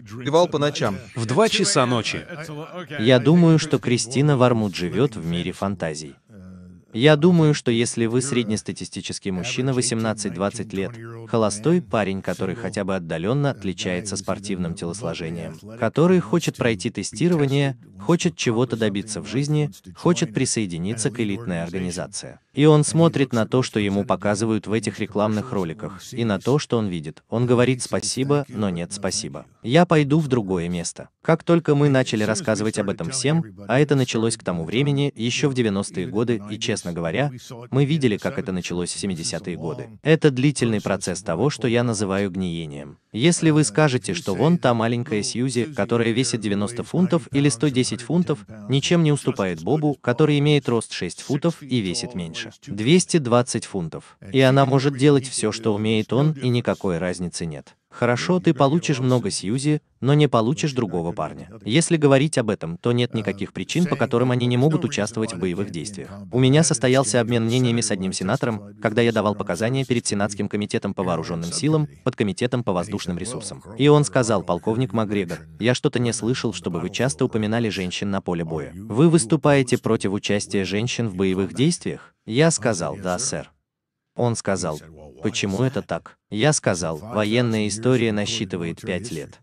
Пивал по ночам. В два часа ночи. Я думаю, что Кристина Вармут живет в мире фантазий. Я думаю, что если вы среднестатистический мужчина 18-20 лет, холостой парень, который хотя бы отдаленно отличается спортивным телосложением, который хочет пройти тестирование, хочет чего-то добиться в жизни, хочет присоединиться к элитной организации. И он смотрит на то, что ему показывают в этих рекламных роликах, и на то, что он видит. Он говорит спасибо, но нет спасибо. Я пойду в другое место. Как только мы начали рассказывать об этом всем, а это началось к тому времени, еще в 90-е годы, и, честно говоря, мы видели, как это началось в 70-е годы. Это длительный процесс того, что я называю гниением. Если вы скажете, что вон та маленькая Сьюзи, которая весит 90 фунтов или 110 фунтов, ничем не уступает Бобу, который имеет рост 6 футов и весит меньше. 220 фунтов. И она может делать все, что умеет он, и никакой разницы нет. Хорошо, ты получишь много Сьюзи, но не получишь другого парня. Если говорить об этом, то нет никаких причин, по которым они не могут участвовать в боевых действиях. У меня состоялся обмен мнениями с одним сенатором, когда я давал показания перед Сенатским комитетом по вооруженным силам, под комитетом по воздушным ресурсам. И он сказал, полковник Макгрегор, я что-то не слышал, чтобы вы часто упоминали женщин на поле боя. Вы выступаете против участия женщин в боевых действиях? Я сказал, да, сэр. Он сказал, почему это так? Я сказал, военная история насчитывает пять лет.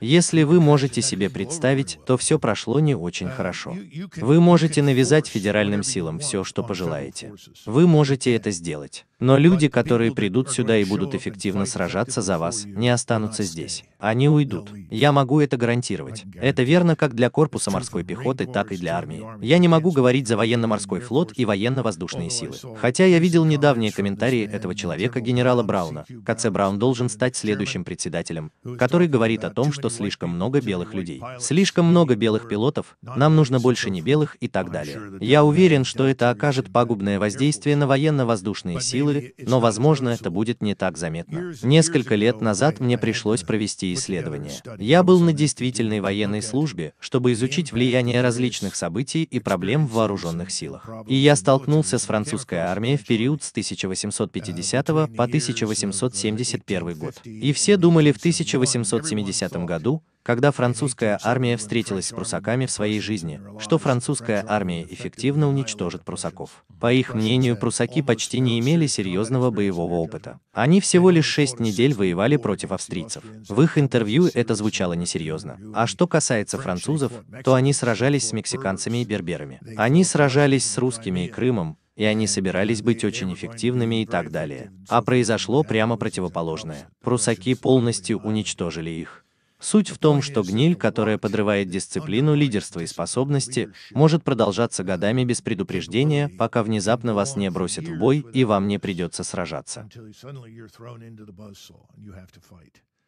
Если вы можете себе представить, то все прошло не очень хорошо. Вы можете навязать федеральным силам все, что пожелаете. Вы можете это сделать. Но люди, которые придут сюда и будут эффективно сражаться за вас, не останутся здесь. Они уйдут. Я могу это гарантировать. Это верно как для корпуса морской пехоты, так и для армии. Я не могу говорить за военно-морской флот и военно-воздушные силы. Хотя я видел недавние комментарии этого человека, генерала Брауна. КЦ Браун должен стать следующим председателем, который говорит о том, что слишком много белых людей. Слишком много белых пилотов, нам нужно больше не белых и так далее. Я уверен, что это окажет пагубное воздействие на военно-воздушные силы, силы, но, возможно, это будет не так заметно. Несколько лет назад мне пришлось провести исследование. Я был на действительной военной службе, чтобы изучить влияние различных событий и проблем в вооруженных силах. И я столкнулся с французской армией в период с 1850 по 1871 год. И все думали в 1870 году, когда французская армия встретилась с прусаками в своей жизни, что французская армия эффективно уничтожит прусаков. По их мнению, прусаки почти не имели серьезного боевого опыта. Они всего лишь шесть недель воевали против австрийцев. В их интервью это звучало несерьезно. А что касается французов, то они сражались с мексиканцами и берберами. Они сражались с русскими и Крымом, и они собирались быть очень эффективными и так далее. А произошло прямо противоположное. Прусаки полностью уничтожили их. Суть в том, что гниль, которая подрывает дисциплину, лидерство и способности, может продолжаться годами без предупреждения, пока внезапно вас не бросят в бой и вам не придется сражаться.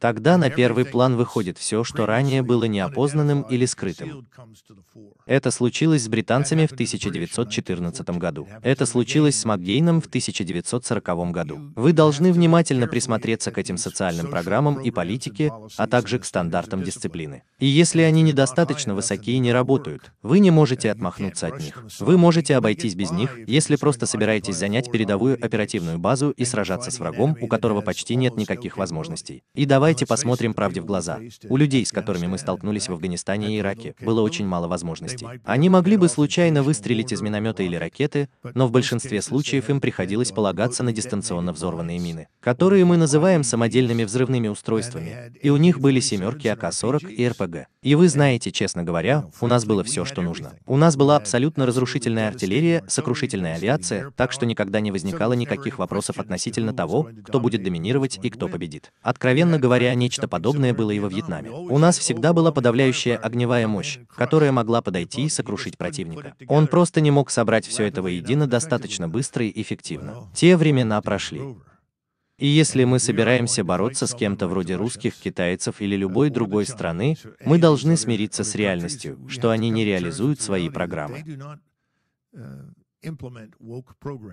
Тогда на первый план выходит все, что ранее было неопознанным или скрытым. Это случилось с британцами в 1914 году. Это случилось с Макгейном в 1940 году. Вы должны внимательно присмотреться к этим социальным программам и политике, а также к стандартам дисциплины. И если они недостаточно высоки и не работают, вы не можете отмахнуться от них. Вы можете обойтись без них, если просто собираетесь занять передовую оперативную базу и сражаться с врагом, у которого почти нет никаких возможностей. И давай Давайте посмотрим правде в глаза. У людей, с которыми мы столкнулись в Афганистане и Ираке, было очень мало возможностей. Они могли бы случайно выстрелить из миномета или ракеты, но в большинстве случаев им приходилось полагаться на дистанционно взорванные мины, которые мы называем самодельными взрывными устройствами. И у них были семерки АК-40 и РПГ. И вы знаете, честно говоря, у нас было все, что нужно. У нас была абсолютно разрушительная артиллерия, сокрушительная авиация, так что никогда не возникало никаких вопросов относительно того, кто будет доминировать и кто победит. Откровенно говоря, говоря, нечто подобное было и во Вьетнаме. У нас всегда была подавляющая огневая мощь, которая могла подойти и сокрушить противника. Он просто не мог собрать все это воедино достаточно быстро и эффективно. Те времена прошли. И если мы собираемся бороться с кем-то вроде русских, китайцев или любой другой страны, мы должны смириться с реальностью, что они не реализуют свои программы.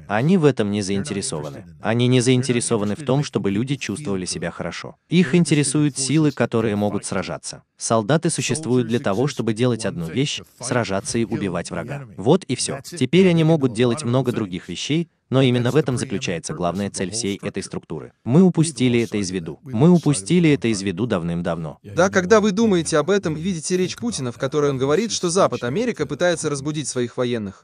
Они в этом не заинтересованы. Они не заинтересованы в том, чтобы люди чувствовали себя хорошо. Их интересуют силы, которые могут сражаться. Солдаты существуют для того, чтобы делать одну вещь — сражаться и убивать врага. Вот и все. Теперь они могут делать много других вещей, Но именно в этом заключается главная цель всей этой структуры. Мы упустили это из виду. Мы упустили это из виду давным-давно. Да, когда вы думаете об этом и видите речь Путина, в которой он говорит, что Запад, Америка, пытается разбудить своих военных.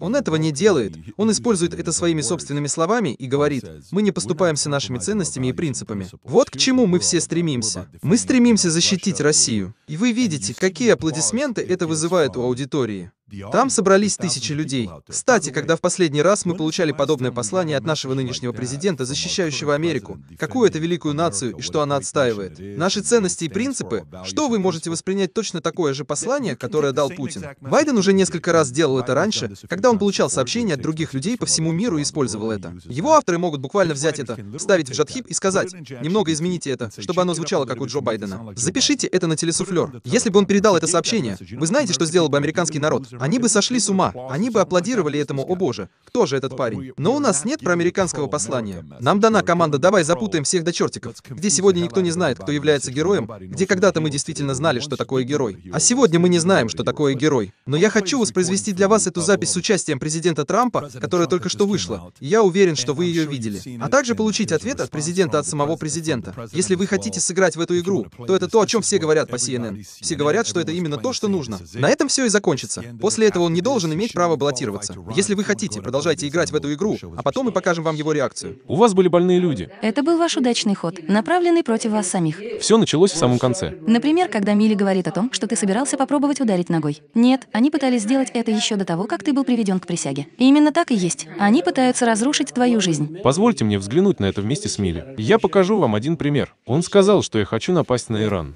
Он этого не делает. Он использует это своими собственными словами и говорит, мы не поступаемся нашими ценностями и принципами. Вот к чему мы все стремимся. Мы стремимся защитить Россию. И вы видите, какие аплодисменты это вызывает у аудитории. Там собрались тысячи людей. Кстати, когда в последний раз мы получали подобное послание от нашего нынешнего президента, защищающего Америку, какую это великую нацию и что она отстаивает, наши ценности и принципы, что вы можете воспринять точно такое же послание, которое дал Путин? Байден уже несколько раз делал это раньше, когда он получал сообщения от других людей по всему миру и использовал это. Его авторы могут буквально взять это, вставить в джадхип и сказать, немного измените это, чтобы оно звучало как у Джо Байдена. Запишите это на телесуфлер. Если бы он передал это сообщение, вы знаете, что сделал бы американский народ? Они бы сошли с ума, они бы аплодировали этому, о боже, кто же этот парень? Но у нас нет проамериканского послания. Нам дана команда «давай запутаем всех до чертиков», где сегодня никто не знает, кто является героем, где когда-то мы действительно знали, что такое герой. А сегодня мы не знаем, что такое герой. Но я хочу воспроизвести для вас эту запись с участием президента Трампа, которая только что вышла. И я уверен, что вы ее видели. А также получить ответ от президента от самого президента. Если вы хотите сыграть в эту игру, то это то, о чем все говорят по CNN. Все говорят, что это именно то, что нужно. На этом все и закончится. После этого он не должен иметь право баллотироваться. Если вы хотите, продолжайте играть в эту игру, а потом мы покажем вам его реакцию. У вас были больные люди. Это был ваш удачный ход, направленный против вас самих. Все началось в самом конце. Например, когда Милли говорит о том, что ты собирался попробовать ударить ногой. Нет, они пытались сделать это еще до того, как ты был приведен к присяге. И именно так и есть. Они пытаются разрушить твою жизнь. Позвольте мне взглянуть на это вместе с Милли. Я покажу вам один пример. Он сказал, что я хочу напасть на Иран.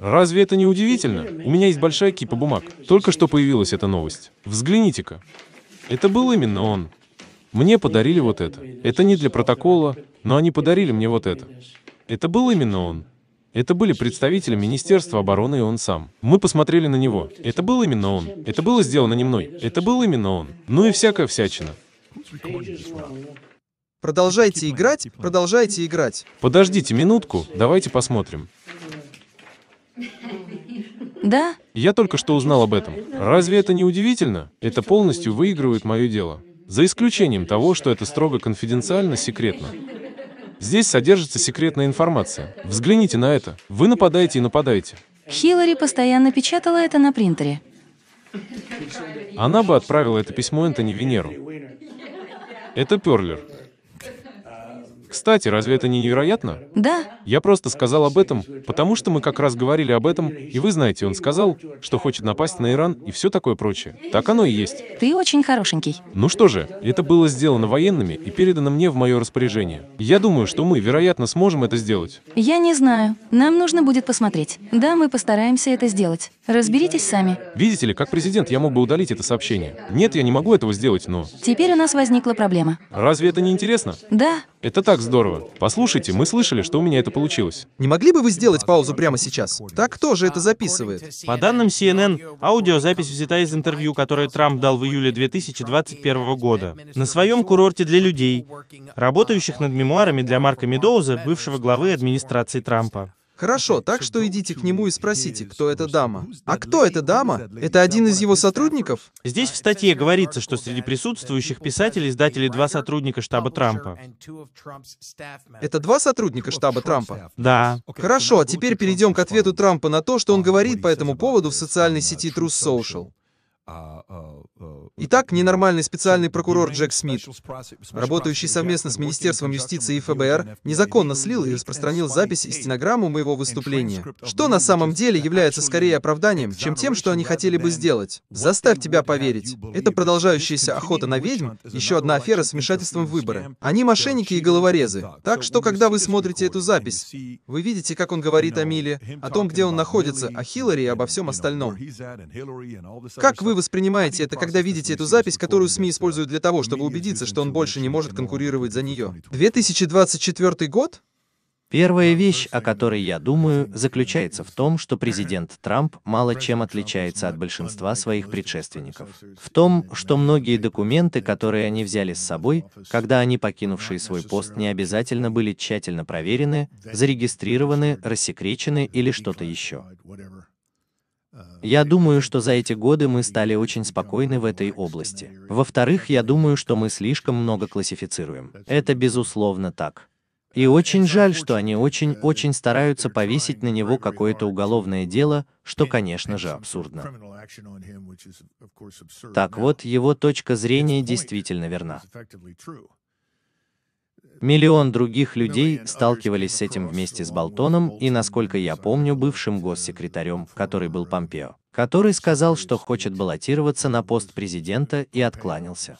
Разве это не удивительно? У меня есть большая кипа бумаг. Только что появилась эта новость. Взгляните-ка. Это был именно он. Мне подарили вот это. Это не для протокола, но они подарили мне вот это. Это был именно он. Это были представители Министерства обороны и он сам. Мы посмотрели на него. Это был именно он. Это было сделано не мной. Это был именно он. Ну и всякая всячина. Продолжайте играть, продолжайте играть. Подождите минутку, давайте посмотрим. Да? Я только что узнал об этом. Разве это не удивительно? Это полностью выигрывает мое дело. За исключением того, что это строго конфиденциально, секретно. Здесь содержится секретная информация. Взгляните на это. Вы нападаете и нападаете. Хиллари постоянно печатала это на принтере. Она бы отправила это письмо Энтони Венеру. Это Перлер. Кстати, разве это не невероятно? Да. Я просто сказал об этом, потому что мы как раз говорили об этом, и вы знаете, он сказал, что хочет напасть на Иран и все такое прочее. Так оно и есть. Ты очень хорошенький. Ну что же, это было сделано военными и передано мне в мое распоряжение. Я думаю, что мы, вероятно, сможем это сделать. Я не знаю. Нам нужно будет посмотреть. Да, мы постараемся это сделать. Разберитесь сами. Видите ли, как президент я мог бы удалить это сообщение. Нет, я не могу этого сделать, но... Теперь у нас возникла проблема. Разве это не интересно? Да. Это так здорово. Послушайте, мы слышали, что у меня это получилось. Не могли бы вы сделать паузу прямо сейчас? Так кто же это записывает? По данным CNN, аудиозапись взята из интервью, которое Трамп дал в июле 2021 года на своем курорте для людей, работающих над мемуарами для Марка Медоуза, бывшего главы администрации Трампа. Хорошо, так что идите к нему и спросите, кто эта дама. А кто эта дама? Это один из его сотрудников? Здесь в статье говорится, что среди присутствующих писателей издатели два сотрудника штаба Трампа. Это два сотрудника штаба Трампа? Да. Хорошо, а теперь перейдем к ответу Трампа на то, что он говорит по этому поводу в социальной сети Truth Social. Итак, ненормальный специальный прокурор Джек Смит, работающий совместно с Министерством юстиции и ФБР, незаконно слил и распространил запись и стенограмму моего выступления, что на самом деле является скорее оправданием, чем тем, что они хотели бы сделать. Заставь тебя поверить. Это продолжающаяся охота на ведьм, еще одна афера с вмешательством в выборы. Они мошенники и головорезы. Так что, когда вы смотрите эту запись, вы видите, как он говорит о Миле, о том, где он находится, о Хиллари и обо всем остальном. Как вы воспринимаете это, когда видите эту запись, которую СМИ используют для того, чтобы убедиться, что он больше не может конкурировать за нее? 2024 год? Первая вещь, о которой я думаю, заключается в том, что президент Трамп мало чем отличается от большинства своих предшественников. В том, что многие документы, которые они взяли с собой, когда они покинувшие свой пост, не обязательно были тщательно проверены, зарегистрированы, рассекречены или что-то еще. Я думаю, что за эти годы мы стали очень спокойны в этой области. Во-вторых, я думаю, что мы слишком много классифицируем. Это безусловно так. И очень жаль, что они очень-очень стараются повесить на него какое-то уголовное дело, что, конечно же, абсурдно. Так вот, его точка зрения действительно верна. Миллион других людей сталкивались с этим вместе с Болтоном и, насколько я помню, бывшим госсекретарем, который был Помпео, который сказал, что хочет баллотироваться на пост президента и откланялся.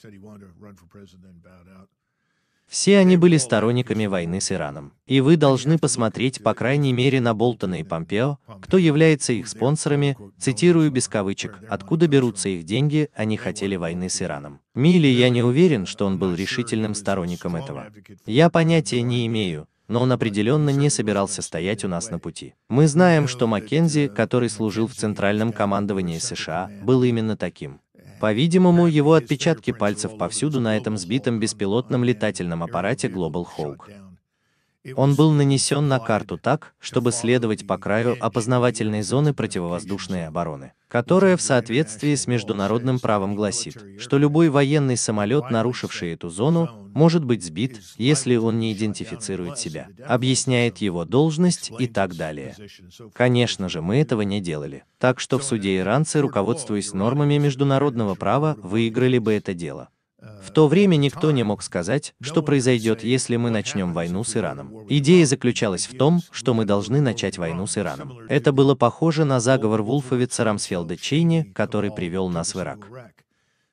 Все они были сторонниками войны с Ираном. И вы должны посмотреть, по крайней мере, на Болтона и Помпео, кто является их спонсорами, цитирую без кавычек, откуда берутся их деньги, они хотели войны с Ираном. Милли, я не уверен, что он был решительным сторонником этого. Я понятия не имею, но он определенно не собирался стоять у нас на пути. Мы знаем, что Маккензи, который служил в Центральном командовании США, был именно таким. По-видимому, его отпечатки пальцев повсюду на этом сбитом беспилотном летательном аппарате Global Hawk. Он был нанесен на карту так, чтобы следовать по краю опознавательной зоны противовоздушной обороны, которая в соответствии с международным правом гласит, что любой военный самолет, нарушивший эту зону, может быть сбит, если он не идентифицирует себя, объясняет его должность и так далее. Конечно же, мы этого не делали. Так что в суде иранцы, руководствуясь нормами международного права, выиграли бы это дело. В то время никто не мог сказать, что произойдет, если мы начнем войну с Ираном. Идея заключалась в том, что мы должны начать войну с Ираном. Это было похоже на заговор Вулфовица Рамсфелда Чейни, который привел нас в Ирак.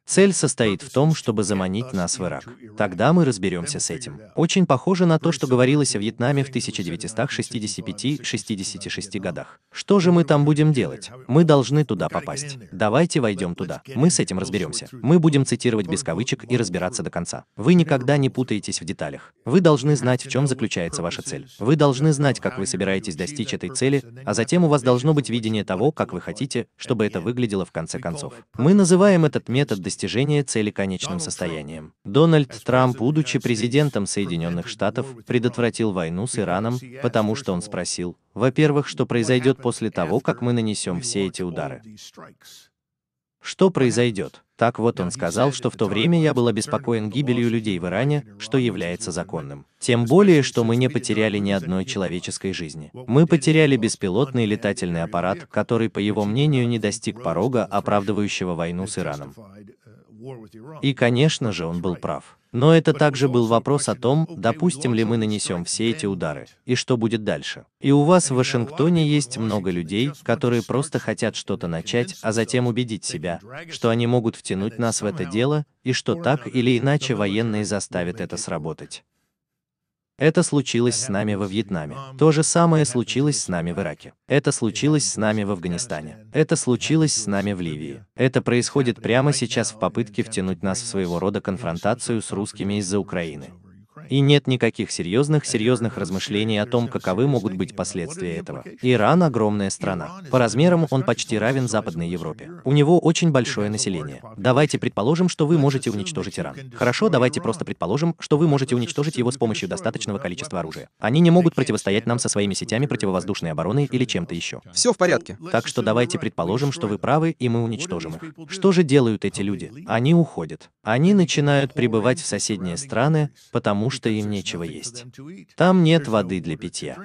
Цель состоит в том, чтобы заманить нас в Ирак. Тогда мы разберемся с этим. Очень похоже на то, что говорилось о Вьетнаме в 1965-66 годах. Что же мы там будем делать? Мы должны туда попасть. Давайте войдем туда. Мы с этим разберемся. Мы будем цитировать без кавычек и разбираться до конца. Вы никогда не путаетесь в деталях. Вы должны знать, в чем заключается ваша цель. Вы должны знать, как вы собираетесь достичь этой цели, а затем у вас должно быть видение того, как вы хотите, чтобы это выглядело в конце концов. Мы называем этот метод достижения достижения цели конечным состоянием. Дональд Трамп, будучи президентом Соединенных Штатов, предотвратил войну с Ираном, потому что он спросил, во-первых, что произойдет после того, как мы нанесем все эти удары. Что произойдет? Так вот он сказал, что в то время я был обеспокоен гибелью людей в Иране, что является законным. Тем более, что мы не потеряли ни одной человеческой жизни. Мы потеряли беспилотный летательный аппарат, который, по его мнению, не достиг порога, оправдывающего войну с Ираном. И, конечно же, он был прав. Но это также был вопрос о том, допустим ли мы нанесем все эти удары, и что будет дальше. И у вас в Вашингтоне есть много людей, которые просто хотят что-то начать, а затем убедить себя, что они могут втянуть нас в это дело, и что так или иначе военные заставят это сработать. Это случилось с нами во Вьетнаме. То же самое случилось с нами в Ираке. Это случилось с нами в Афганистане. Это случилось с нами в Ливии. Это происходит прямо сейчас в попытке втянуть нас в своего рода конфронтацию с русскими из-за Украины. И нет никаких серьезных, серьезных размышлений о том, каковы могут быть последствия этого. Иран – огромная страна. По размерам он почти равен Западной Европе. У него очень большое население. Давайте предположим, что вы можете уничтожить Иран. Хорошо, давайте просто предположим, что вы можете уничтожить его с помощью достаточного количества оружия. Они не могут противостоять нам со своими сетями противовоздушной обороны или чем-то еще. Все в порядке. Так что давайте предположим, что вы правы, и мы уничтожим их. Что же делают эти люди? Они уходят. Они начинают прибывать в соседние страны, потому что что им нечего есть. Там нет воды для питья.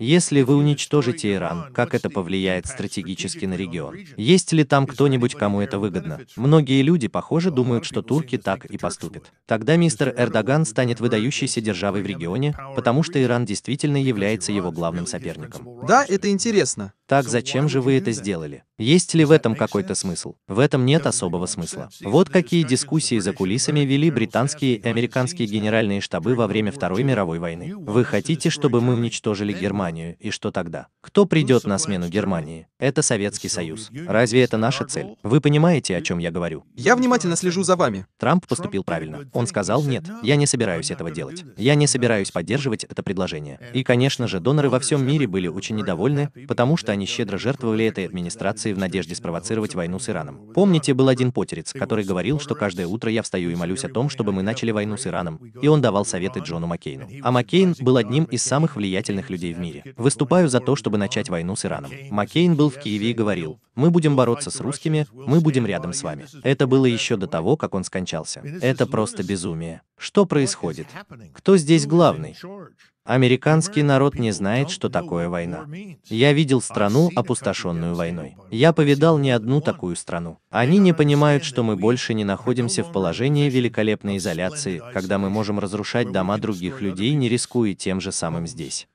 Если вы уничтожите Иран, как это повлияет стратегически на регион? Есть ли там кто-нибудь, кому это выгодно? Многие люди, похоже, думают, что турки так и поступят. Тогда мистер Эрдоган станет выдающейся державой в регионе, потому что Иран действительно является его главным соперником. Да, это интересно. Так зачем же вы это сделали? Есть ли в этом какой-то смысл? В этом нет особого смысла. Вот какие дискуссии за кулисами вели британские и американские генеральные штабы во время Второй мировой войны. Вы хотите, чтобы мы уничтожили Германию, и что тогда? Кто придет на смену Германии? Это Советский Союз. Разве это наша цель? Вы понимаете, о чем я говорю? Я внимательно слежу за вами. Трамп поступил правильно. Он сказал, нет, я не собираюсь этого делать. Я не собираюсь поддерживать это предложение. И, конечно же, доноры во всем мире были очень недовольны, потому что они щедро жертвовали этой администрации в надежде спровоцировать войну с Ираном. Помните, был один потерец, который говорил, что каждое утро я встаю и молюсь о том, чтобы мы начали войну с Ираном, и он давал советы Джону Маккейну. А Маккейн был одним из самых влиятельных людей в мире. Выступаю за то, чтобы начать войну с Ираном. Маккейн был в Киеве и говорил, мы будем бороться с русскими, мы будем рядом с вами. Это было еще до того, как он скончался. Это просто безумие. Что происходит? Кто здесь главный? Американский народ не знает, что такое война. Я видел страну, опустошенную войной. Я повидал не одну такую страну. Они не понимают, что мы больше не находимся в положении великолепной изоляции, когда мы можем разрушать дома других людей, не рискуя тем же самым здесь.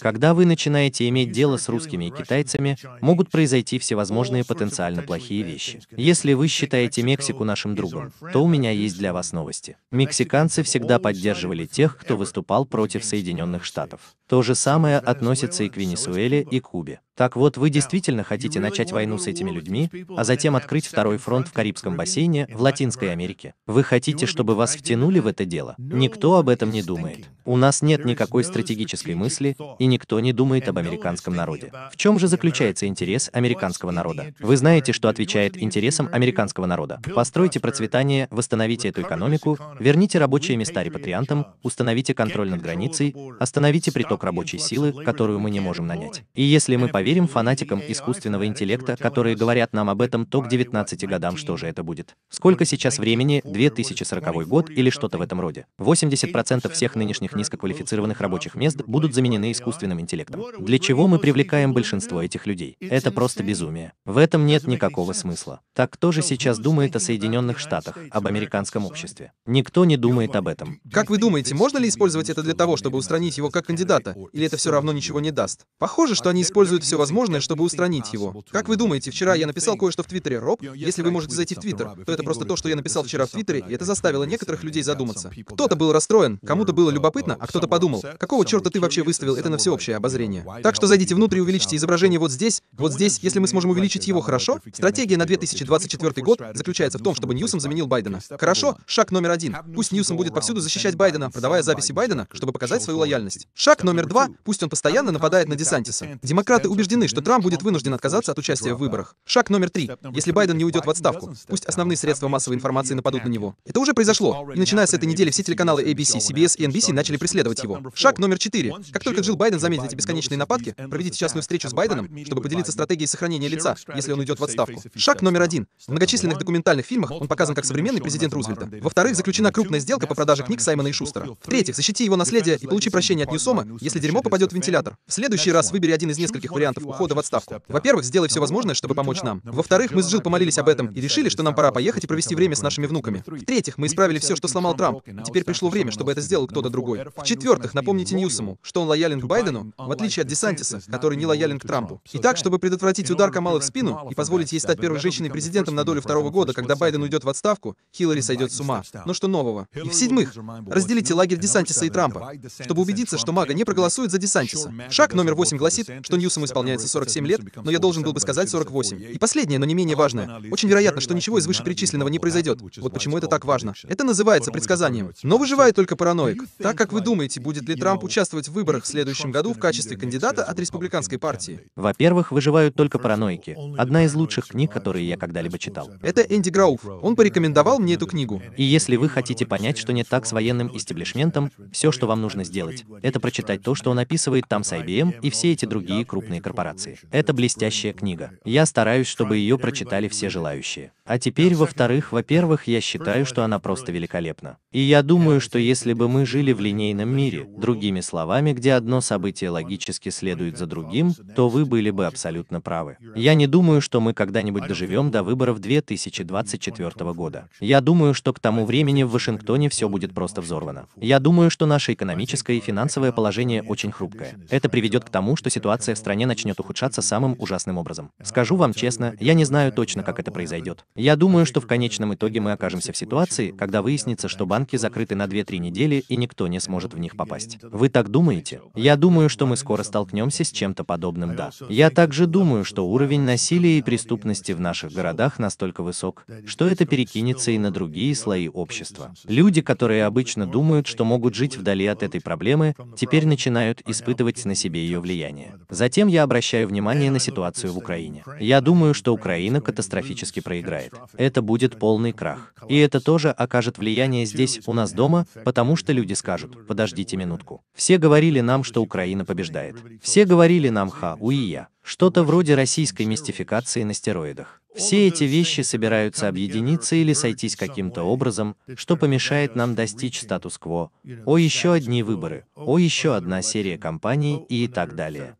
Когда вы начинаете иметь дело с русскими и китайцами, могут произойти всевозможные потенциально плохие вещи. Если вы считаете Мексику нашим другом, то у меня есть для вас новости. Мексиканцы всегда поддерживали тех, кто выступал против Соединенных Штатов. То же самое относится и к Венесуэле, и Кубе. Так вот, вы действительно хотите начать войну с этими людьми, а затем открыть второй фронт в Карибском бассейне, в Латинской Америке. Вы хотите, чтобы вас втянули в это дело? Никто об этом не думает. У нас нет никакой стратегической мысли, и никто не думает об американском народе. В чем же заключается интерес американского народа? Вы знаете, что отвечает интересам американского народа. Постройте процветание, восстановите эту экономику, верните рабочие места репатриантам, установите контроль над границей, остановите приток рабочей силы, которую мы не можем нанять. И если мы поверим фанатикам искусственного интеллекта, которые говорят нам об этом, то к 19 годам что же это будет? Сколько сейчас времени? 2040 год или что-то в этом роде? 80% всех нынешних низкоквалифицированных рабочих мест будут заменены искусственным интеллектом. Для чего мы привлекаем большинство этих людей? Это просто безумие. В этом нет никакого смысла. Так кто же сейчас думает о Соединенных Штатах, об американском обществе? Никто не думает об этом. Как вы думаете, можно ли использовать это для того, чтобы устранить его как кандидата? Или это все равно ничего не даст? Похоже, что они используют все возможное, чтобы устранить его. Как вы думаете, вчера я написал кое-что в Твиттере, Роб? Если вы можете зайти в Твиттер, то это просто то, что я написал вчера в Твиттере, и это заставило некоторых людей задуматься. Кто-то был расстроен, кому-то было любопытно, а кто-то подумал, какого черта ты вообще выставил это на всеобщее обозрение? Так что зайдите внутрь и увеличьте изображение вот здесь, вот здесь, если мы сможем увеличить его хорошо. Стратегия на 2024 год заключается в том, чтобы Ньюсом заменил Байдена. Хорошо? Шаг номер один. Пусть Ньюсом будет повсюду защищать Байдена, продавая записи Байдена, чтобы показать свою лояльность. Шаг номер два. Пусть он постоянно нападает на Десантиса. Демократы убеждены, что Трамп будет вынужден отказаться от участия в выборах. Шаг номер три. Если Байден не уйдет в отставку, пусть основные средства массовой информации нападут на него. Это уже произошло. И начиная с этой недели все телеканалы ABC, CBS и NBC начали преследовать его. Шаг номер четыре. Как только Джилл Байден заметит эти бесконечные нападки, проведите частную встречу с Байденом, чтобы поделиться стратегией сохранения лица, если он уйдет в отставку. Шаг номер один. В многочисленных документальных фильмах он показан как современный президент Рузвельта. Во-вторых, заключена крупная сделка по продаже книг Саймона и Шустера. В-третьих, защити его наследие и получи прощение от Ньюсома, если дерьмо попадет в вентилятор. В следующий раз выбери один из нескольких вариантов ухода в отставку. Во-первых, сделай все возможное, чтобы помочь нам. Во-вторых, мы с Джилл помолились об этом и решили, что нам пора поехать и провести время с нашими внуками. В-третьих, мы исправили все, что сломал Трамп. Теперь пришло время, чтобы это сделал кто-то другой. В-четвертых, напомните Ньюсому, что он лоялен к Байдену, в отличие от Десантиса, который не лоялен к Трампу. Итак, чтобы предотвратить удар Камалы в спину и позволить ей стать первой женщиной-президентом на долю второго года, когда Байден уйдет в отставку, Хиллари сойдет с ума. Но что нового? И в-седьмых, разделите лагерь Десантиса и Трампа, чтобы убедиться, что Мага не проголосует за Десантиса. Шаг номер восемь гласит, что Ньюсому исполняется 47 лет, но я должен был бы сказать 48. И последнее, но не менее важное. Очень вероятно, что ничего из вышеперечисленного не произойдет. Вот почему это так важно. Это называется предсказанием. Но выживает только параноик. Так как вы думаете, будет ли Трамп участвовать в выборах в следующем году в качестве кандидата от республиканской партии? Во-первых, выживают только параноики. Одна из лучших книг, которые я когда-либо читал. Это Энди Грауф. Он порекомендовал мне эту книгу. И если вы хотите понять, что не так с военным истеблишментом, все, что вам нужно сделать, это прочитать то, что он описывает там с IBM и все эти другие крупные корпорации. Это блестящая книга. Я стараюсь, чтобы ее прочитали все желающие. А теперь, во-вторых, во-первых, я считаю, что она просто великолепна. И я думаю, что если бы мы жили в линейном мире, другими словами, словами, где одно событие логически следует за другим, то вы были бы абсолютно правы. Я не думаю, что мы когда-нибудь доживем до выборов 2024 года. Я думаю, что к тому времени в Вашингтоне все будет просто взорвано. Я думаю, что наше экономическое и финансовое положение очень хрупкое. Это приведет к тому, что ситуация в стране начнет ухудшаться самым ужасным образом. Скажу вам честно, я не знаю точно, как это произойдет. Я думаю, что в конечном итоге мы окажемся в ситуации, когда выяснится, что банки закрыты на 2-3 недели и никто не сможет в них попасть. Вы так думаете? Я думаю, что мы скоро столкнемся с чем-то подобным, да. Я также думаю, что уровень насилия и преступности в наших городах настолько высок, что это перекинется и на другие слои общества. Люди, которые обычно думают, что могут жить вдали от этой проблемы, теперь начинают испытывать на себе ее влияние. Затем я обращаю внимание на ситуацию в Украине. Я думаю, что Украина катастрофически проиграет. Это будет полный крах. И это тоже окажет влияние здесь, у нас дома, потому что люди скажут, подождите минутку. Все говорили нам, что Украина побеждает. Все говорили нам ха, уия. Что-то вроде российской мистификации на стероидах. Все эти вещи собираются объединиться или сойтись каким-то образом, что помешает нам достичь статус-кво. О, еще одни выборы. О, еще одна серия кампаний и так далее.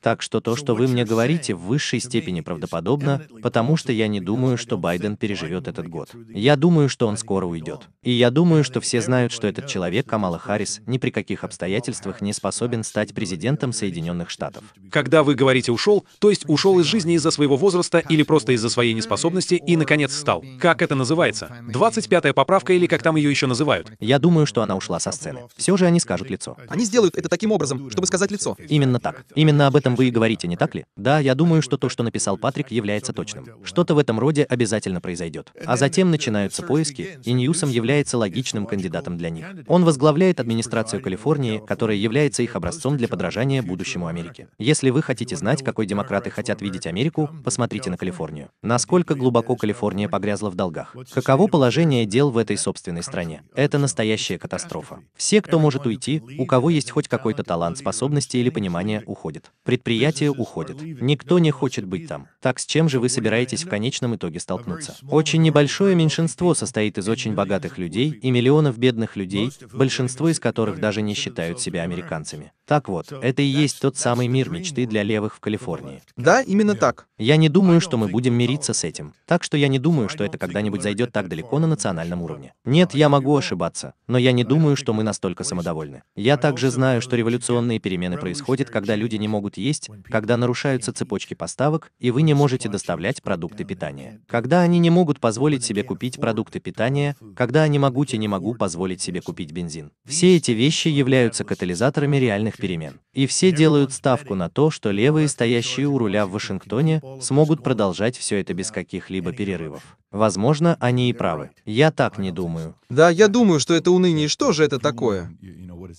Так что то, что вы мне говорите, в высшей степени правдоподобно, потому что я не думаю, что Байден переживет этот год. Я думаю, что он скоро уйдет. И я думаю, что все знают, что этот человек, Камала Харрис, ни при каких обстоятельствах не способен стать президентом Соединенных Штатов. Когда вы говорите «ушел», то есть ушел из жизни из-за своего возраста или просто из-за своей неспособности и, наконец, стал. Как это называется? 25-я поправка или как там ее еще называют? Я думаю, что она ушла со сцены. Все же они скажут лицо. Они сделают это таким образом, чтобы сказать лицо. Именно так. Именно об этом вы и говорите, не так ли? Да, я думаю, что то, что написал Патрик, является точным. Что-то в этом роде обязательно произойдет. А затем начинаются поиски, и Ньюсом является логичным кандидатом для них. Он возглавляет администрацию Калифорнии, которая является их образцом для подражания будущему Америки. Если вы хотите знать, какой демократы хотят видеть Америку, посмотрите на Калифорнию. Насколько глубоко Калифорния погрязла в долгах. Каково положение дел в этой собственной стране? Это настоящая катастрофа. Все, кто может уйти, у кого есть хоть какой-то талант, способности или понимание, уходят. Предприятия уходят. Никто не хочет быть там. Так с чем же вы собираетесь в конечном итоге столкнуться? Очень небольшое меньшинство состоит из очень богатых людей и миллионов бедных людей, большинство из которых даже не считают себя американцами. Так вот, это и есть тот самый мир мечты для левых в Калифорнии. Да, именно так. Я не думаю, что мы будем мириться с этим. Так что я не думаю, что это когда-нибудь зайдет так далеко на национальном уровне. Нет, я могу ошибаться, но я не думаю, что мы настолько самодовольны. Я также знаю, что революционные перемены происходят, когда люди не могут есть, когда нарушаются цепочки поставок, и вы не можете доставлять продукты питания. Когда они не могут позволить себе купить продукты питания, когда они могут и не могу позволить себе купить бензин. Все эти вещи являются катализаторами реальных перемен. И все делают ставку на то, что левые, стоящие у руля в Вашингтоне, смогут продолжать все это без каких-либо перерывов. Возможно, они и правы. Я так не думаю. Да, я думаю, что это уныние. Что же это такое?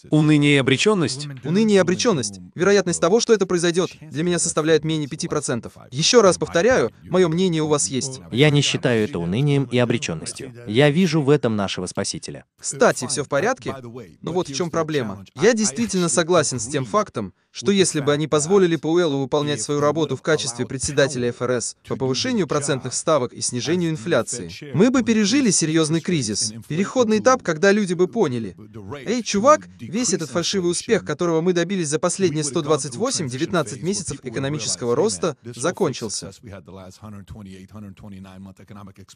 Уныние и обреченность? Уныние и обреченность. Вероятность того, что это произойдет, для меня составляет менее 5%. Еще раз повторяю, мое мнение у вас есть. Я не считаю это унынием и обреченностью. Я вижу в этом нашего Спасителя. Кстати, все в порядке? Но вот в чем проблема. Я действительно согласен с тем фактом, что если бы они позволили Пауэллу выполнять свою работу в качестве председателя ФРС по повышению процентных ставок и снижению инфляции, мы бы пережили серьезный кризис. Переходный этап, когда люди бы поняли. Эй, чувак, весь этот фальшивый успех, которого мы добились за последние 128-19 месяцев экономического роста, закончился.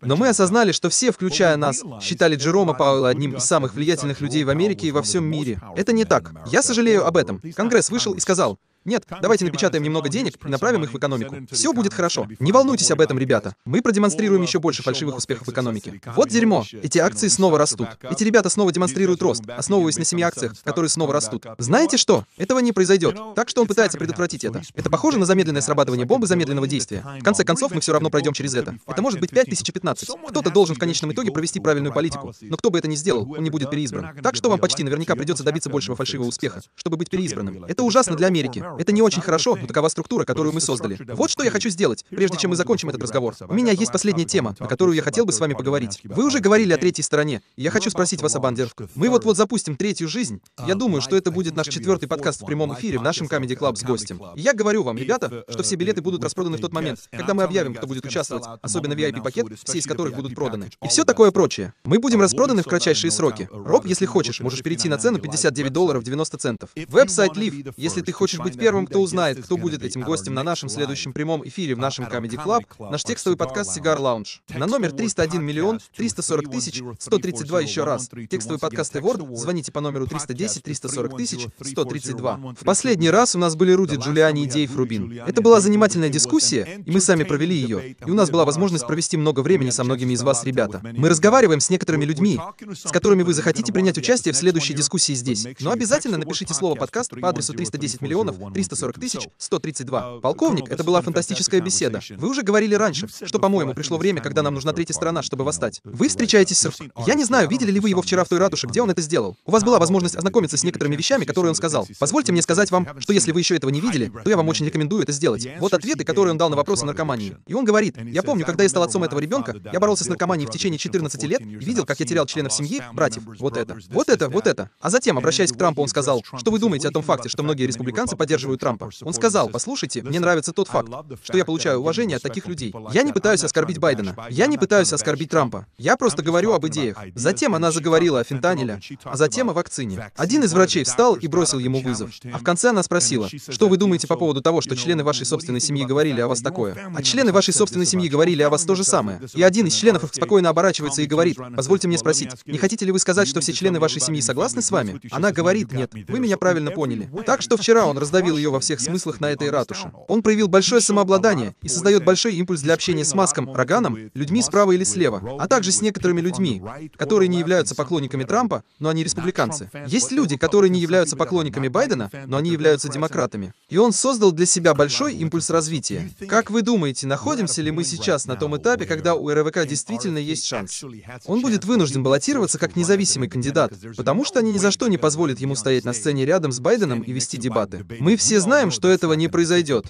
Но мы осознали, что все, включая нас, считали Джерома Пауэлла одним из самых влиятельных людей в Америке и во всем мире. Это не так. Я сожалею об этом. Конгресс вышел и сказал, нет, давайте напечатаем немного денег и направим их в экономику. Все будет хорошо. Не волнуйтесь об этом, ребята. Мы продемонстрируем еще больше фальшивых успехов в экономике. Вот дерьмо. Эти акции снова растут. Эти ребята снова демонстрируют рост, основываясь на семи акциях, которые снова растут. Знаете что? Этого не произойдет. Так что он пытается предотвратить это. Это похоже на замедленное срабатывание бомбы замедленного действия. В конце концов, мы все равно пройдем через это. Это может быть 5015. Кто-то должен в конечном итоге провести правильную политику. Но кто бы это ни сделал, он не будет переизбран. Так что вам почти наверняка придется добиться большего фальшивого успеха, чтобы быть переизбранным. Это ужасно для Америки. Это не очень хорошо, но такова структура, которую мы создали. Вот что я хочу сделать, прежде чем мы закончим этот разговор. У меня есть последняя тема, на которую я хотел бы с вами поговорить. Вы уже говорили о третьей стороне, я хочу спросить вас об Андер. Мы вот-вот запустим третью жизнь. Я думаю, что это будет наш четвертый подкаст в прямом эфире в нашем Comedy Club с гостем. И я говорю вам, ребята, что все билеты будут распроданы в тот момент, когда мы объявим, кто будет участвовать, особенно VIP-пакет, все из которых будут проданы. И все такое прочее. Мы будем распроданы в кратчайшие сроки. Роб, если хочешь, можешь перейти на цену 59 долларов 90 центов. Веб-сайт Лив, если ты хочешь быть первым, кто узнает, кто будет этим гостем на нашем следующем прямом эфире в нашем Comedy Club, наш текстовый подкаст Cigar Lounge. На номер 301 миллион 340 тысяч 132 еще раз. Текстовый подкаст Эворд, звоните по номеру 310 340 тысяч 132. В последний раз у нас были Руди Джулиани и Дейв Рубин. Это была занимательная дискуссия, и мы сами провели ее. И у нас была возможность провести много времени со многими из вас, ребята. Мы разговариваем с некоторыми людьми, с которыми вы захотите принять участие в следующей дискуссии здесь. Но обязательно напишите слово «подкаст» по адресу 310 миллионов 340 тысяч 132. Полковник, это была фантастическая беседа. Вы уже говорили раньше, что, по-моему, пришло время, когда нам нужна третья сторона, чтобы восстать. Вы встречаетесь с... Я не знаю, видели ли вы его вчера в той ратуше, где он это сделал. У вас была возможность ознакомиться с некоторыми вещами, которые он сказал. Позвольте мне сказать вам, что если вы еще этого не видели, то я вам очень рекомендую это сделать. Вот ответы, которые он дал на вопросы наркомании. И он говорит, я помню, когда я стал отцом этого ребенка, я боролся с наркоманией в течение 14 лет и видел, как я терял членов семьи, братьев. Вот это. Вот это, вот это. А затем, обращаясь к Трампу, он сказал, что вы думаете о том факте, что многие республиканцы поддерживают Трампа. Он сказал, послушайте, мне нравится тот факт, что я получаю уважение от таких людей. Я не пытаюсь оскорбить Байдена. Я не пытаюсь оскорбить Трампа. Я просто говорю об идеях. Затем она заговорила о фентаниле, а затем о вакцине. Один из врачей встал и бросил ему вызов. А в конце она спросила, что вы думаете по поводу того, что члены вашей собственной семьи говорили о вас такое? А члены вашей собственной семьи говорили о вас то же самое. И один из членов спокойно оборачивается и говорит, позвольте мне спросить, не хотите ли вы сказать, что все члены вашей семьи согласны с вами? Она говорит, нет, вы меня правильно поняли. Так что вчера он раздавил ее во всех смыслах на этой ратуше. Он проявил большое самообладание и создает большой импульс для общения с Маском, Роганом, людьми справа или слева, а также с некоторыми людьми, которые не являются поклонниками Трампа, но они республиканцы. Есть люди, которые не являются поклонниками Байдена, но они являются демократами. И он создал для себя большой импульс развития. Как вы думаете, находимся ли мы сейчас на том этапе, когда у РВК действительно есть шанс? Он будет вынужден баллотироваться как независимый кандидат, потому что они ни за что не позволят ему стоять на сцене рядом с Байденом и вести дебаты. Мы все знаем, что этого не произойдет.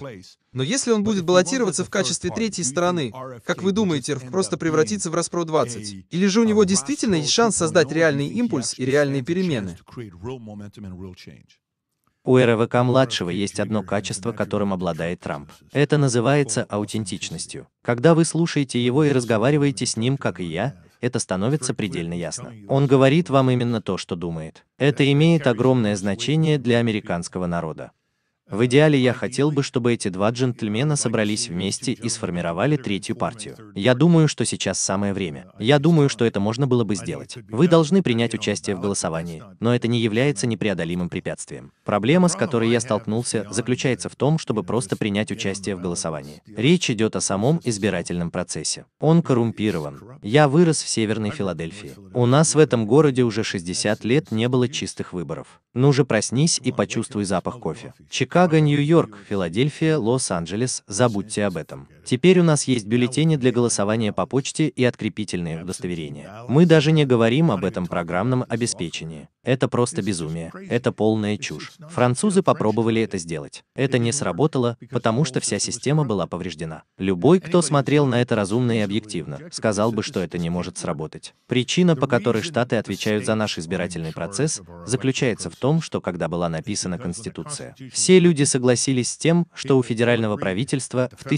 Но если он будет баллотироваться в качестве третьей стороны, как вы думаете, просто превратится в Распро 20? Или же у него действительно есть шанс создать реальный импульс и реальные перемены? У РВК-младшего есть одно качество, которым обладает Трамп. Это называется аутентичностью. Когда вы слушаете его и разговариваете с ним, как и я, это становится предельно ясно. Он говорит вам именно то, что думает. Это имеет огромное значение для американского народа. В идеале я хотел бы, чтобы эти два джентльмена собрались вместе и сформировали третью партию. Я думаю, что сейчас самое время. Я думаю, что это можно было бы сделать. Вы должны принять участие в голосовании, но это не является непреодолимым препятствием. Проблема, с которой я столкнулся, заключается в том, чтобы просто принять участие в голосовании. Речь идет о самом избирательном процессе. Он коррумпирован. Я вырос в Северной Филадельфии. У нас в этом городе уже 60 лет не было чистых выборов. Ну же проснись и почувствуй запах кофе. Чикаго, Нью-Йорк, Филадельфия, Лос-Анджелес, забудьте об этом. Теперь у нас есть бюллетени для голосования по почте и открепительные удостоверения. Мы даже не говорим об этом программном обеспечении. Это просто безумие. Это полная чушь. Французы попробовали это сделать. Это не сработало, потому что вся система была повреждена. Любой, кто смотрел на это разумно и объективно, сказал бы, что это не может сработать. Причина, по которой Штаты отвечают за наш избирательный процесс, заключается в том, что когда была написана Конституция, все люди согласились с тем, что у федерального правительства в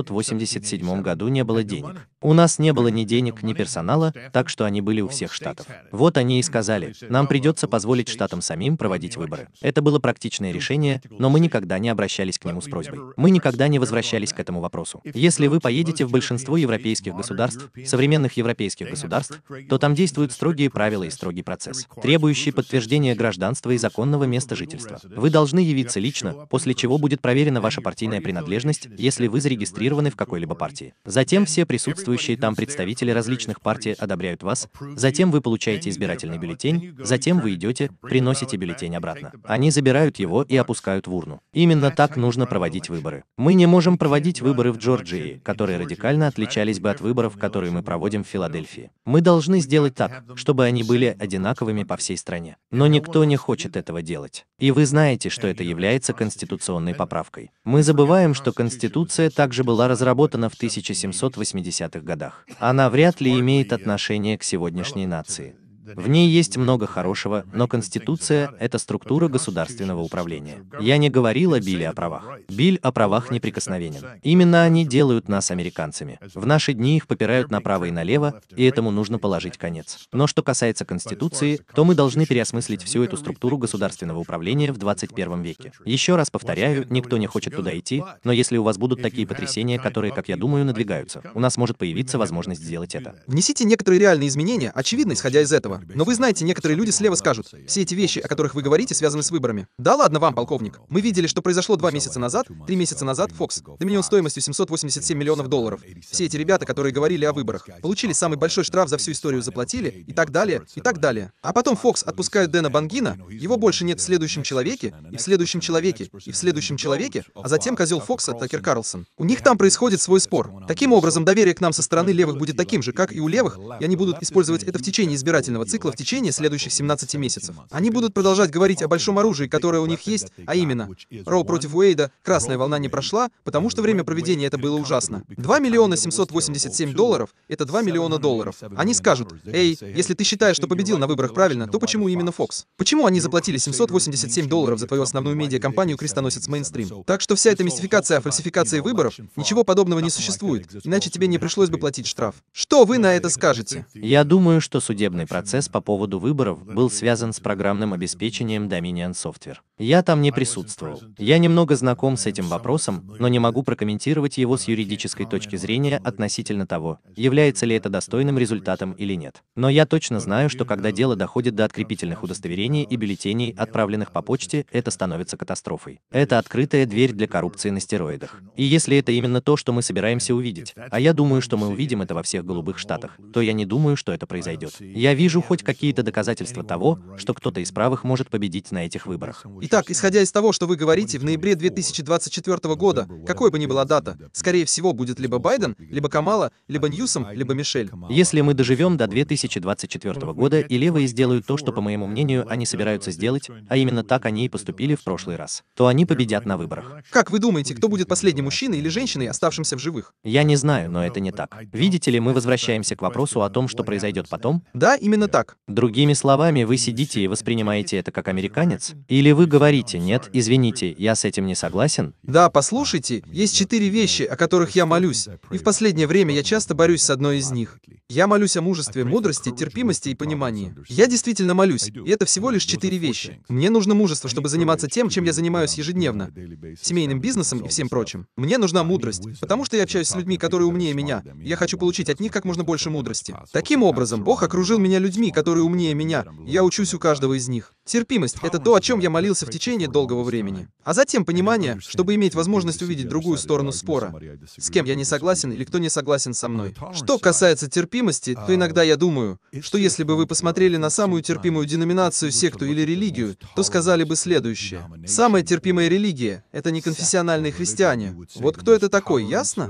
1787 году не было денег. У нас не было ни денег, ни персонала, так что они были у всех штатов. Вот они и сказали, нам придется позволить штатам самим проводить выборы. Это было практичное решение, но мы никогда не обращались к нему с просьбой. Мы никогда не возвращались к этому вопросу. Если вы поедете в большинство европейских государств, современных европейских государств, то там действуют строгие правила и строгий процесс, требующий подтверждения гражданства и законного места жительства. Вы должны явиться лично, после чего будет проверена ваша партийная принадлежность, если вы зарегистрированы зарегистрированы в какой-либо партии. Затем все присутствующие там представители различных партий одобряют вас, затем вы получаете избирательный бюллетень, затем вы идете, приносите бюллетень обратно. Они забирают его и опускают в урну. Именно так нужно проводить выборы. Мы не можем проводить выборы в Джорджии, которые радикально отличались бы от выборов, которые мы проводим в Филадельфии. Мы должны сделать так, чтобы они были одинаковыми по всей стране. Но никто не хочет этого делать. И вы знаете, что это является конституционной поправкой. Мы забываем, что Конституция также была разработана в 1780-х годах. Она вряд ли имеет отношение к сегодняшней нации. В ней есть много хорошего, но Конституция — это структура государственного управления. Я не говорил о Билле о правах. Биль о правах неприкосновенен. Именно они делают нас американцами. В наши дни их попирают направо и налево, и этому нужно положить конец. Но что касается Конституции, то мы должны переосмыслить всю эту структуру государственного управления в 21 веке. Еще раз повторяю, никто не хочет туда идти, но если у вас будут такие потрясения, которые, как я думаю, надвигаются, у нас может появиться возможность сделать это. Внесите некоторые реальные изменения, очевидно, исходя из этого. Но вы знаете, некоторые люди слева скажут, все эти вещи, о которых вы говорите, связаны с выборами. Да ладно вам, полковник. Мы видели, что произошло два месяца назад, три месяца назад, Fox, Доминион стоимостью 787 миллионов долларов. Все эти ребята, которые говорили о выборах, получили самый большой штраф за всю историю, заплатили, и так далее, и так далее. А потом Fox отпускает Дэна Бангина, его больше нет в следующем человеке, и в следующем человеке, и в следующем человеке, а затем козел Фокса, Такер Карлсон. У них там происходит свой спор. Таким образом, доверие к нам со стороны левых будет таким же, как и у левых, и они будут использовать это в течение избирательного цикла в течение следующих 17 месяцев. Они будут продолжать говорить о большом оружии, которое у них есть, а именно, Роу против Уэйда, красная волна не прошла, потому что время проведения это было ужасно. 2 миллиона 787 долларов — это 2 миллиона долларов. Они скажут, эй, если ты считаешь, что победил на выборах правильно, то почему именно Fox? Почему они заплатили 787 долларов за твою основную медиакомпанию «Крестоносец Мейнстрим»? Так что вся эта мистификация о фальсификации выборов, ничего подобного не существует, иначе тебе не пришлось бы платить штраф. Что вы на это скажете? Я думаю, что судебный процесс по поводу выборов был связан с программным обеспечением Dominion Software. Я там не присутствовал. Я немного знаком с этим вопросом, но не могу прокомментировать его с юридической точки зрения относительно того, является ли это достойным результатом или нет. Но я точно знаю, что когда дело доходит до открепительных удостоверений и бюллетеней, отправленных по почте, это становится катастрофой. Это открытая дверь для коррупции на стероидах. И если это именно то, что мы собираемся увидеть, а я думаю, что мы увидим это во всех голубых штатах, то я не думаю, что это произойдет. Я вижу хоть какие-то доказательства того, что кто-то из правых может победить на этих выборах. Итак, исходя из того, что вы говорите, в ноябре 2024 года, какой бы ни была дата, скорее всего, будет либо Байден, либо Камала, либо Ньюсом, либо Мишель. Если мы доживем до 2024 года, и левые сделают то, что, по моему мнению, они собираются сделать, а именно так они и поступили в прошлый раз, то они победят на выборах. Как вы думаете, кто будет последним мужчиной или женщиной, оставшимся в живых? Я не знаю, но это не так. Видите ли, мы возвращаемся к вопросу о том, что произойдет потом. Да, именно так. Другими словами, вы сидите и воспринимаете это как американец? Или вы говорите, нет, извините, я с этим не согласен? Да, послушайте, есть четыре вещи, о которых я молюсь, и в последнее время я часто борюсь с одной из них. Я молюсь о мужестве, мудрости, терпимости и понимании. Я действительно молюсь, и это всего лишь четыре вещи. Мне нужно мужество, чтобы заниматься тем, чем я занимаюсь ежедневно, семейным бизнесом и всем прочим. Мне нужна мудрость, потому что я общаюсь с людьми, которые умнее меня. и Я хочу получить от них как можно больше мудрости. Таким образом, Бог окружил меня людьми, которые умнее меня. Я учусь у каждого из них. Терпимость — это то, о чем я молился в течение долгого времени. А затем понимание, чтобы иметь возможность увидеть другую сторону спора. С кем я не согласен или кто не согласен со мной. Что касается терпимости, то иногда я думаю, что если бы вы посмотрели на самую терпимую деноминацию, секту или религию, то сказали бы следующее. Самая терпимая религия — это неконфессиональные христиане. Вот кто это такой, ясно?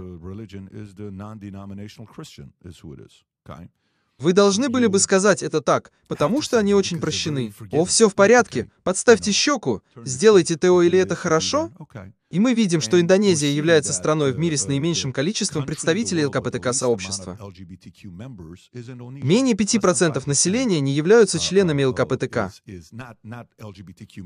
Вы должны были бы сказать это так, потому что они очень прощены. О, все в порядке, подставьте щеку, сделайте ТО или это хорошо? И мы видим, что Индонезия является страной в мире с наименьшим количеством представителей ЛКПТК-сообщества. Менее 5% населения не являются членами ЛКПТК.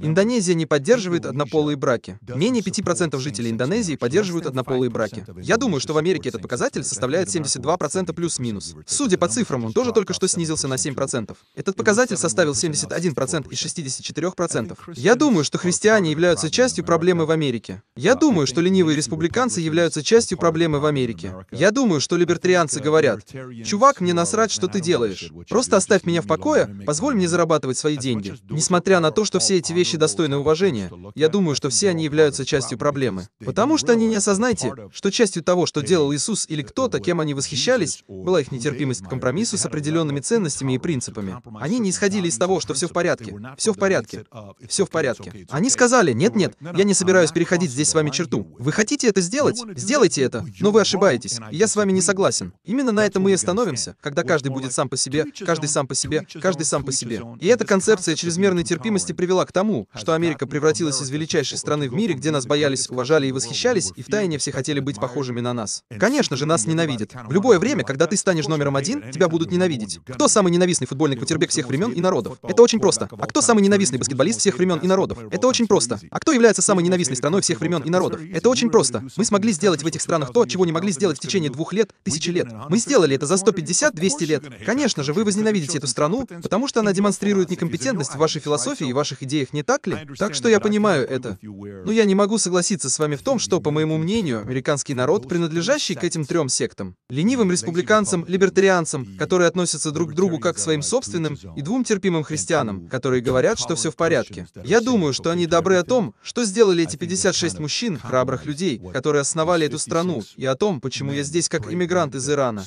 Индонезия не поддерживает однополые браки. Менее 5% жителей Индонезии поддерживают однополые браки. Я думаю, что в Америке этот показатель составляет 72% плюс-минус. Судя по цифрам, он тоже только что снизился на 7%. Этот показатель составил 71% из 64%. Я думаю, что христиане являются частью проблемы в Америке. Я думаю, что ленивые республиканцы являются частью проблемы в Америке. Я думаю, что либертарианцы говорят, «Чувак, мне насрать, что ты делаешь. Просто оставь меня в покое, позволь мне зарабатывать свои деньги». Несмотря на то, что все эти вещи достойны уважения, я думаю, что все они являются частью проблемы. Потому что они не осознайте, что частью того, что делал Иисус или кто-то, кем они восхищались, была их нетерпимость к компромиссу с определенными ценностями и принципами. Они не исходили из того, что все в порядке, все в порядке, все в порядке. Они сказали, нет-нет, я не собираюсь переходить здесь с вами черту. Вы хотите это сделать? Сделайте это, но вы ошибаетесь, я с вами не согласен. Именно на этом мы и остановимся, когда каждый будет сам по себе, каждый сам по себе, каждый сам по себе. И эта концепция чрезмерной терпимости привела к тому, что Америка превратилась из величайшей страны в мире, где нас боялись, уважали и восхищались, и втайне все хотели быть похожими на нас. Конечно же, нас ненавидят. В любое время, когда ты станешь номером один, тебя будут ненавидеть. Кто самый ненавистный футбольный кутербек всех времен и народов? Это очень просто. А кто самый ненавистный баскетболист всех времен и народов? Это очень просто. А кто является самой ненавистной страной всех времен и народов? Это очень просто. Мы смогли сделать в этих странах то, чего не могли сделать в течение двух лет, тысячи лет. Мы сделали это за 150-200 лет. Конечно же, вы возненавидите эту страну, потому что она демонстрирует некомпетентность в вашей философии и ваших идеях, не так ли? Так что я понимаю это. Но я не могу согласиться с вами в том, что, по моему мнению, американский народ, принадлежащий к этим трем сектам. Ленивым республиканцам, либертарианцам, которые относятся друг к другу как к своим собственным, и двум терпимым христианам, которые говорят, что все в порядке. Я думаю, что они добры о том, что сделали эти 56 мужчин, храбрых людей, которые основали эту страну, и о том, почему я здесь как иммигрант из Ирана.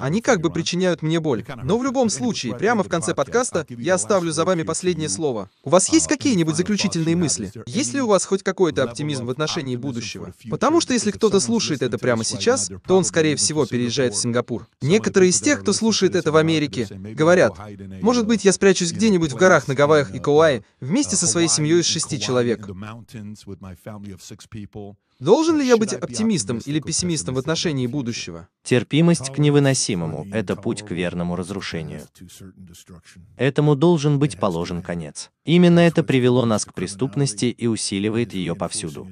Они как бы причиняют мне боль. Но в любом случае, прямо в конце подкаста я оставлю за вами последнее слово. У вас есть какие-нибудь заключительные мысли? Есть ли у вас хоть какой-то оптимизм в отношении будущего? Потому что если кто-то слушает это прямо сейчас, то он, скорее всего, переезжает в Сингапур. Некоторые из тех, кто слушает это в Америке, говорят, может быть, я спрячусь где-нибудь в горах на Гавайях и Кауае вместе со своей семьей из шести человек. Должен ли я быть оптимистом или пессимистом в отношении будущего? Терпимость к невыносимому — это путь к верному разрушению. Этому должен быть положен конец. Именно это привело нас к преступности и усиливает ее повсюду.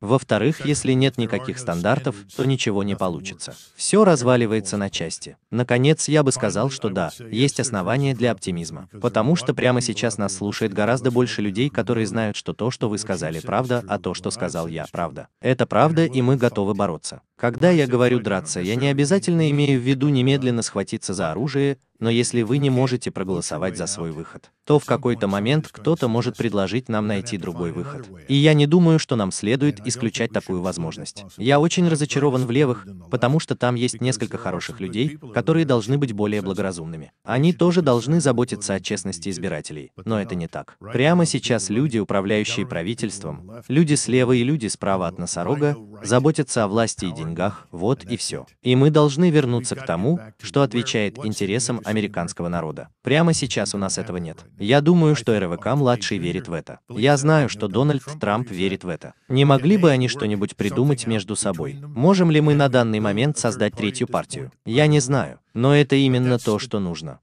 Во-вторых, если нет никаких стандартов, то ничего не получится. Все разваливается на части. Наконец, я бы сказал, что да, есть основания для оптимизма. Потому что прямо сейчас нас слушает гораздо больше людей, которые знают, что то, что вы сказали, правда, а то, что сказал я, правда. Это правда, и мы готовы бороться. Когда я говорю драться, я не обязательно имею в виду немедленно схватиться за оружие, но если вы не можете проголосовать за свой выход, то в какой-то момент кто-то может предложить нам найти другой выход. И я не думаю, что нам следует исключать такую возможность. Я очень разочарован в левых, потому что там есть несколько хороших людей, которые должны быть более благоразумными. Они тоже должны заботиться о честности избирателей, но это не так. Прямо сейчас люди, управляющие правительством, люди слева и люди справа от носорога, заботятся о власти и деньгах, вот и все. И мы должны вернуться к тому, что отвечает интересам американского народа. Прямо сейчас у нас этого нет. Я думаю, что РВК-младший верит в это. Я знаю, что Дональд Трамп верит в это. Не могли бы они что-нибудь придумать между собой? Можем ли мы на данный момент создать третью партию? Я не знаю. Но это именно то, что нужно.